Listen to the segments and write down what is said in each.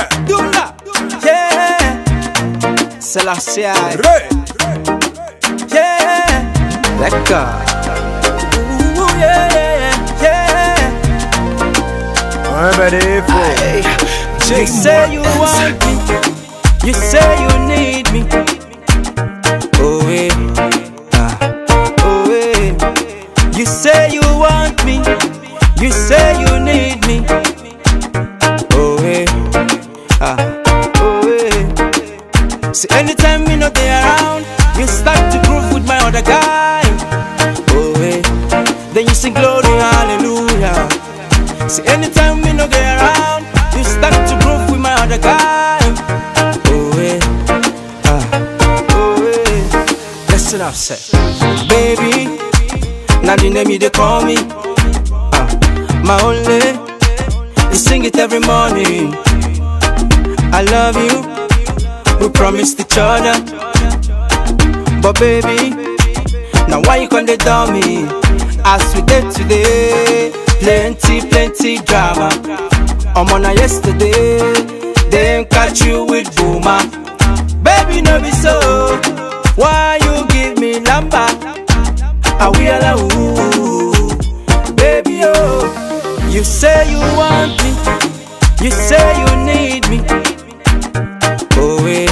Huh. Dula, yeah. Selassie, Re. yeah. Lekka. Ooh, yeah, yeah. I'm ready for. You say you want me, you say you need you start to groove with my other guy. Oh, yeah. Then you sing glory, hallelujah. See, anytime me no get around, you start to groove with my other guy. Oh, yeah. Ah. Oh, yeah. Listen up, say. Baby, now the name you they call me. Ah. My only, you sing it every morning. I love you, we promised each other. But baby, now why you gonna tell me? As we did today, plenty, plenty drama. I'm on a yesterday, then catch you with boomer. Baby, no be so. Why you give me number? I will ooh, baby, oh. You say you want me, you say you need me. Oh, yeah.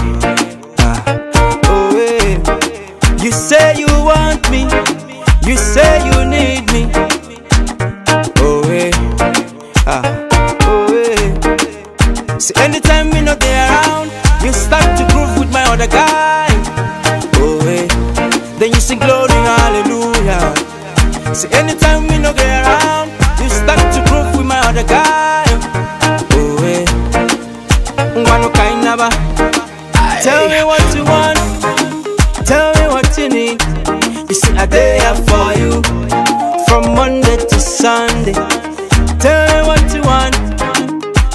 You say you need me. Oh, yeah. Ah. Oh, yeah. See, anytime me not there around, you start to groove with my other guy. Oh, yeah. Then you sing glory, hallelujah. See, anytime me no get around, you start to groove with my other guy. Oh, yeah. Ngwano kainaba. Tell me what you want. Tell me what you need. You see, I for you from Monday to Sunday. Tell me what you want.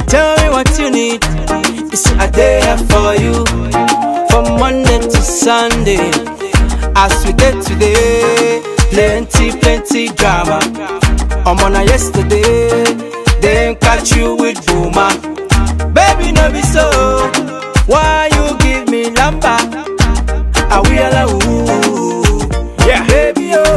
Tell me what you need. You see, I there for you from Monday to Sunday. As we did today, plenty, plenty drama. I'm on a yesterday, then catch you with boomer. Baby, no be so. Why you give me? I will ooh, Yeah.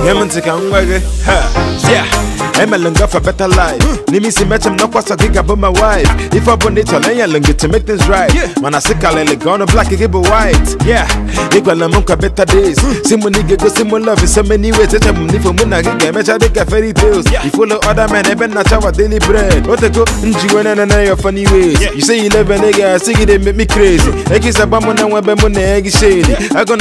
Baby, oh. Yementi ka ngwege. Ha. Yeah. Emelenga for better life. Hmm. Nimi si mechem no kwasa giga but my wife. If I bond it all and lungi to make things right. Man I sick alele gonna black be white. Yeah. Igwala munka better days. Hmm. Simu nige go simu love in so many ways. Echa muni for muna giga mecha dika fairy tales. You follow other men even na chawa daily bread. What go nji wena na na your funny ways. You say you love a nigga, I sing it they make me crazy. Eki sabamu na webe muna egi shady.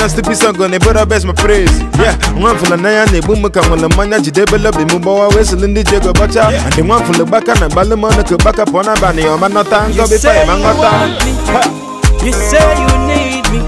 Still be song gonna but I best my praise. Yeah. One for the naya ne boom ka wala manya jidebe love the mumba wa wesel ndi jego bacha. And the one for the baka na balu mo na ke baka pona bani o manota You ngo be say pa you mangota. want me, you say you need me.